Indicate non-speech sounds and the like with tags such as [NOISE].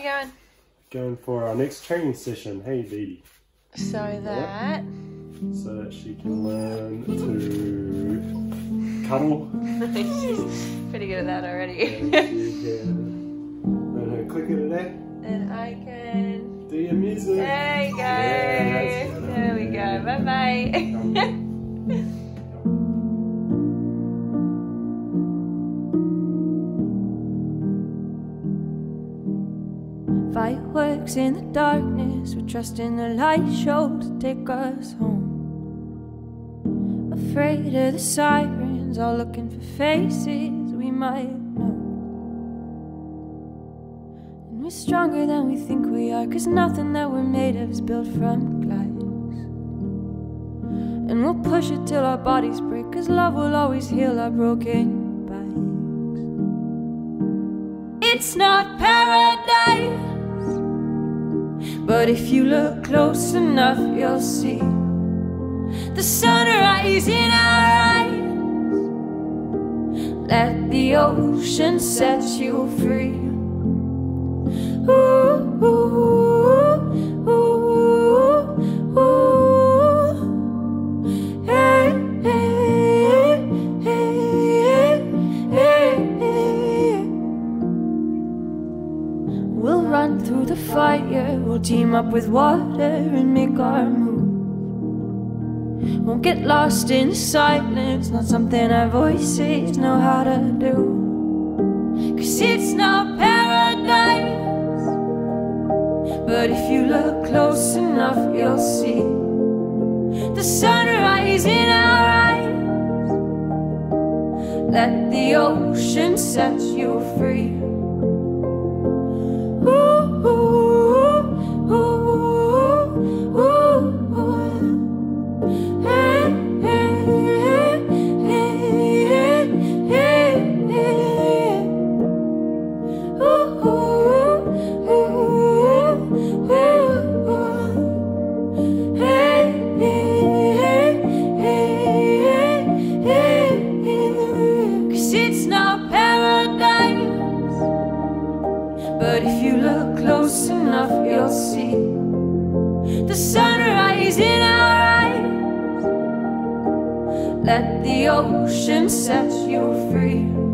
you going? Going for our next training session. Hey, Dee So that. So that she can learn to cuddle. She's [LAUGHS] pretty good at that already. and she can learn how to click it today. and I can. Do your music. There you go. Yes. There we go. Bye bye [LAUGHS] In the darkness, we're trusting the light show to take us home. Afraid of the sirens, all looking for faces we might know. And we're stronger than we think we are, cause nothing that we're made of is built from glass. And we'll push it till our bodies break, cause love will always heal our broken bodies. It's not paradise. But if you look close enough, you'll see the sunrise in our eyes. Let the ocean set you free. Ooh, We'll run through the fire, we'll team up with water and make our move. Won't get lost in silence, not something our voices know how to do. Cause it's not paradise. But if you look close enough, you'll see the sunrise in our eyes. Let the ocean set you free. Close enough, you'll see the sunrise in our eyes. Let the ocean set you free.